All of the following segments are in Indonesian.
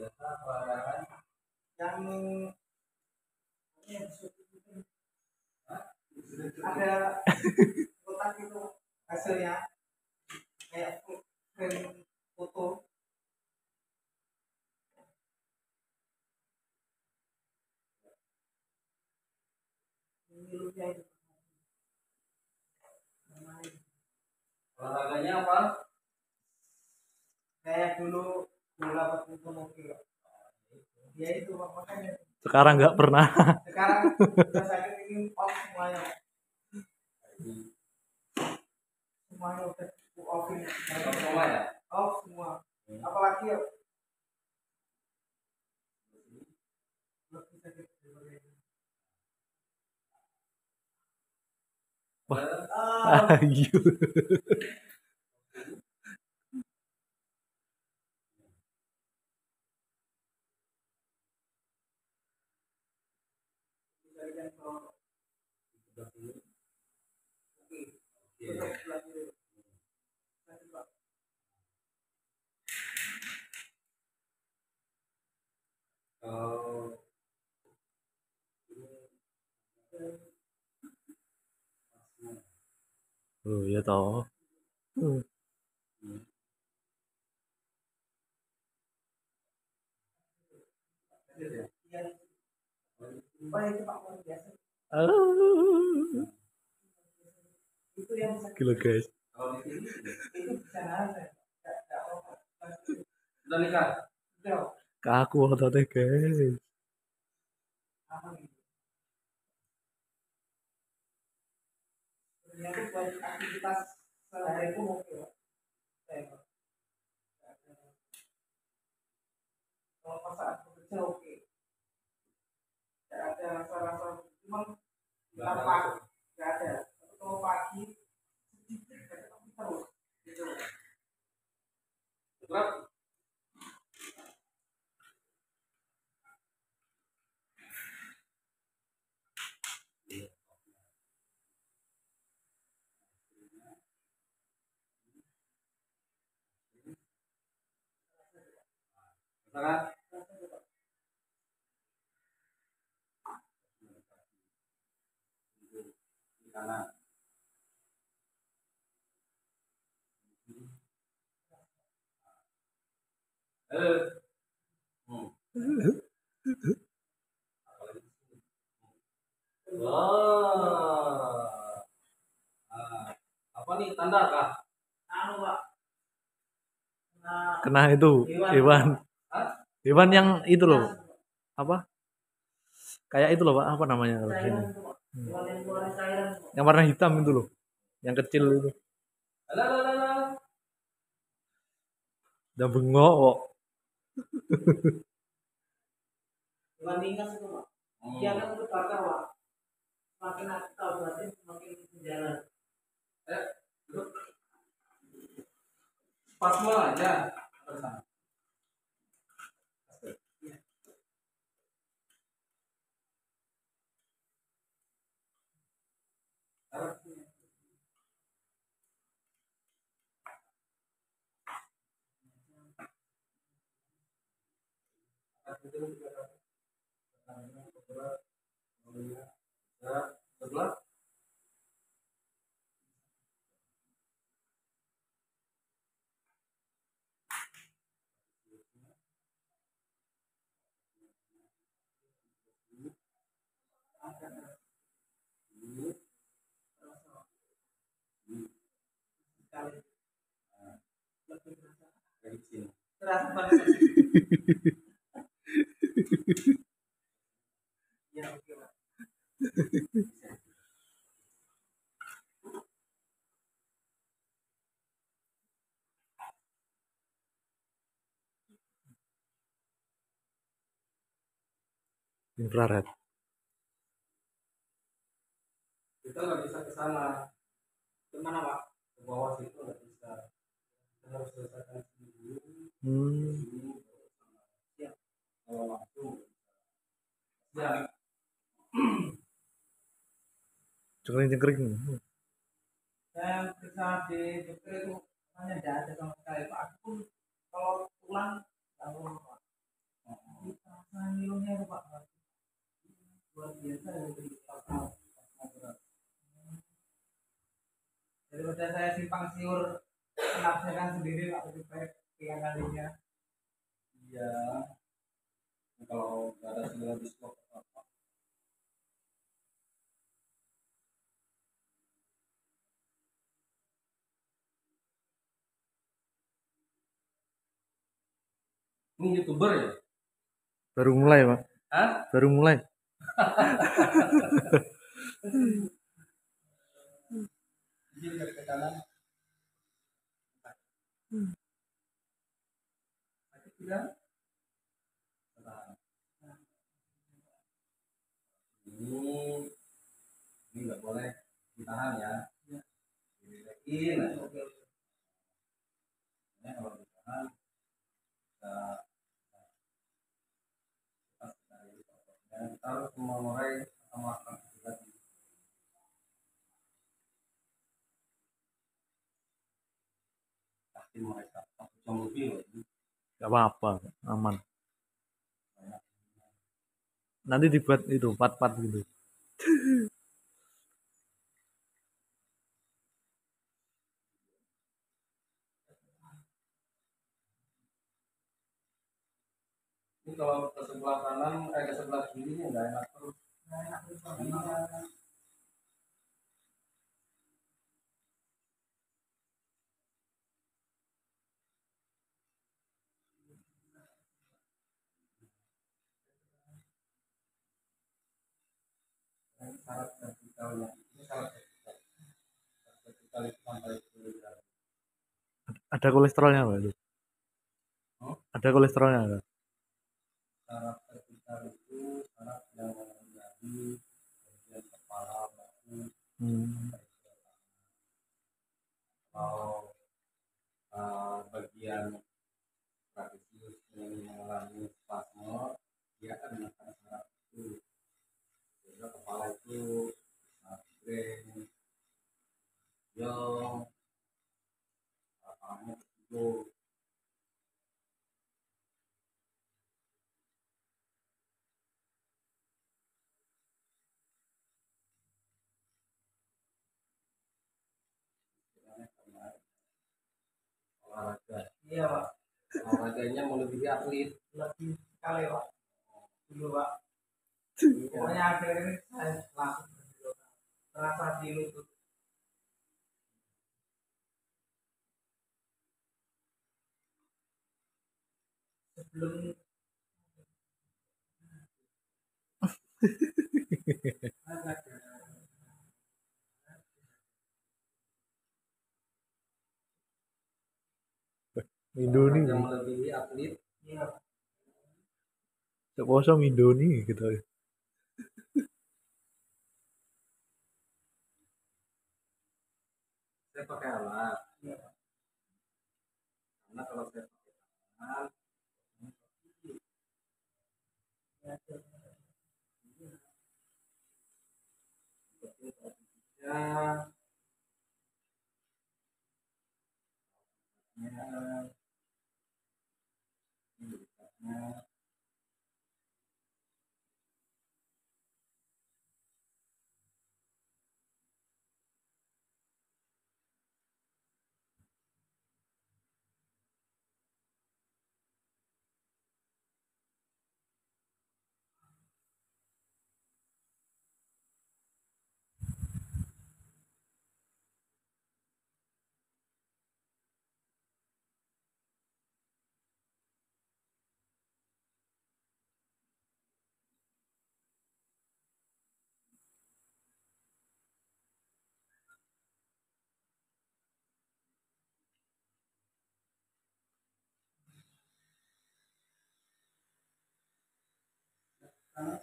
biasa peragaan yang ada kotak itu hasilnya kayak frame foto. Olahraganya apa? Kayak dulu ya itu makanya Sekarang nggak pernah. sekarang udah sakit ini off semuanya. Semuanya udah off ini. Apa semua ya? Off semua. Apalagi ya? Lebih sakit daripada ini. Ah, Ayo. diberikan kalau Iya. tetap sebelah kiri. Sakit, Pak. Oh. Oh ya toh. Hmm. Oh, itu Pak luar biasa. Ah, Itu yang sakit. Gila guys. Kalau di sini Itu bisa nangis. Nggak nggak apa-apa. sudah nikah. Udah, Kaku ototnya guys. Apa. Ternyata buat aktivitas sehari itu. Saya, Pak. Kalau pas saat bekerja oke. Tidak ada rasa-rasa cuman ada tanpa nggak ada. Tapi kalau pagi sedikit tapi terus gitu. Berat. Rasakan? Di kanan. Eh. Hmm. Wah. Ah, apa nih tanda kah? Anu Pak. Nah, Kena itu Iwan. Iwan. Hah? Iwan yang itu loh. Apa? Kayak itu loh Pak. Apa namanya? kalau Pak. Iwan yang warna hitam itu loh. Yang kecil itu. Udah bengok kok. Itu Pak. Hmm. Dia kan terbakar Pak. Semakin aku tahu berarti semakin jalan. Eh, aja. Terasa. Ya. Infrared. Kita nggak bisa ke sana. Gimana Pak? Ke bawah situ nggak bisa. Kita harus selesaikan dulu. Hmm. cengkring. Cengkring saya di dokter itu hanya tidak ada sama sekali. Pak aku pun kalau pulang tidak mau pak. Perasaan nilainya itu pak luar biasa dari daripada saya simpang siur menafsirkan sendiri pak lebih baik tiga kalinya. Iya. Kalau nggak ada segala diskon apa ini youtuber ya Baru mulai, Pak. Hah? Baru mulai. Jadi dari ke kanan. Sakit tidak? Tahan. Ini ini nggak boleh ditahan ya. Dilekin aja. Ya, kalau ditahan bisa pas dari sama lagi. Pasti mereka satu jam lebih. Gak apa-apa, aman. Nanti dibuat itu part-part gitu. Ini kalau ke sebelah kanan, eh ke sebelah kiri ini nggak enak terus. enak terus Ini Ini syarat vertikalnya. Ini syarat vertikal. Syarat vertikal itu sampai miligram. Ada kolesterolnya nggak itu? Hmm? Ada kolesterolnya nggak? Syarat vertikal itu syarat yang menjadi bagian kepala, bahu, Hmm. atau eh, bagian trapezius yang mengalami spasme, dia akan menekan syarat itu. Sehingga kepala itu migrain, yang tangannya tersinggung. Istilahnya karena olahraga. Iya pak. Olahraganya melebihi atlet. Lebih sekali pak. Dulu pak. Iya. pokoknya akhir ini saya langsung terasa di lutut. Sebelum Indoni, yang melebihi atlet? Iya. Seposo gitu. saya pakai alat. Iya. Karena kalau saya pakai tangan seperti posisinya ya uh,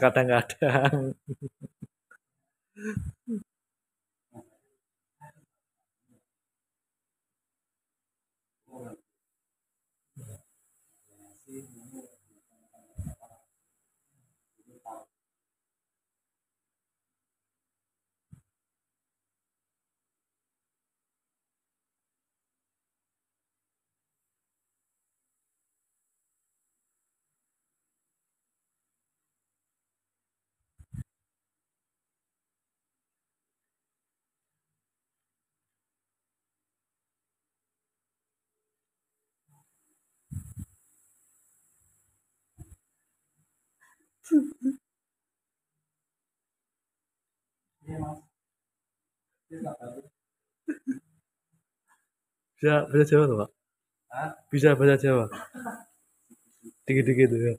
kadang-kadang bisa bahasa Jawa tuh pak? Bisa bahasa Jawa? Dikit-dikit tuh ya.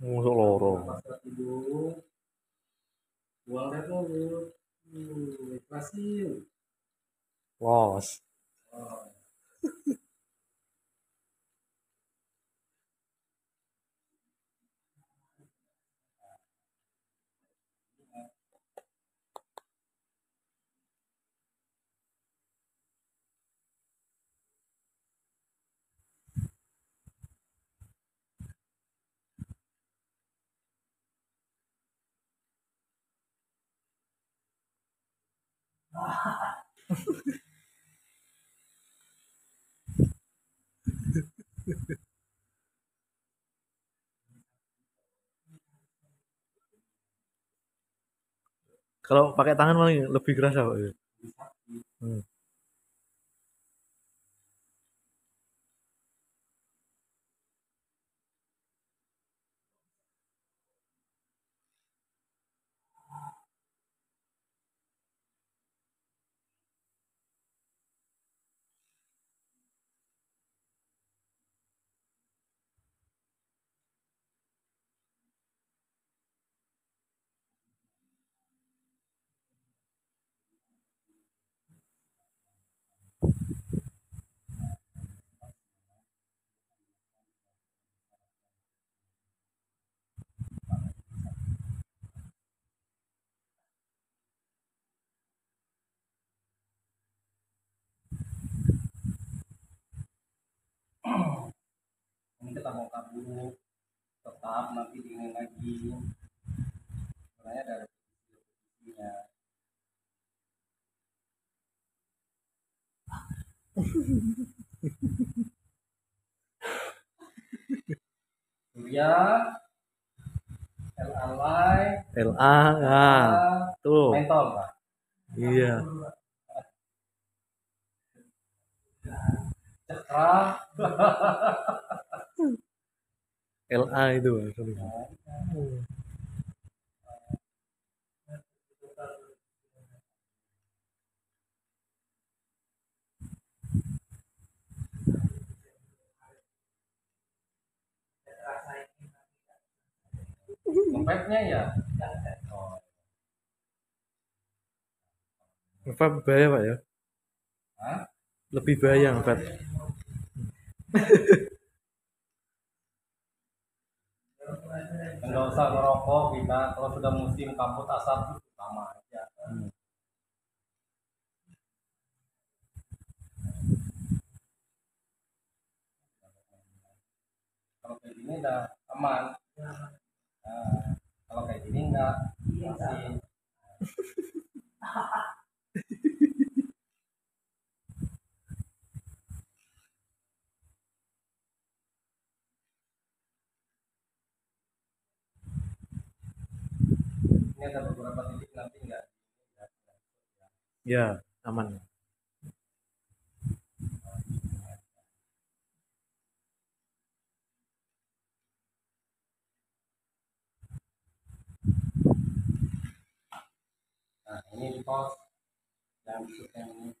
Masuk loro. Pas tidur. Buang deh tuh. Uh, los kalau pakai tangan paling lebih kerasa pak. Hmm. Ini kita mau kabur. Tetap nanti dingin lagi. Sebenarnya ada repetisi-repetisinya. Surya, Alay, LA ah tuh mentol Pak. iya Cekra, LA itu ngepetnya ya. Oh, bahaya pak ya Hah? lebih bahaya ngevap Enggak usah ngerokok kita kalau sudah musim kabut asap sama aja. Kalau kayak gini udah aman. Nah, kalau kayak gini enggak masih ini ada beberapa titik nanti enggak ya aman. Nah, ini di pos yang yang ini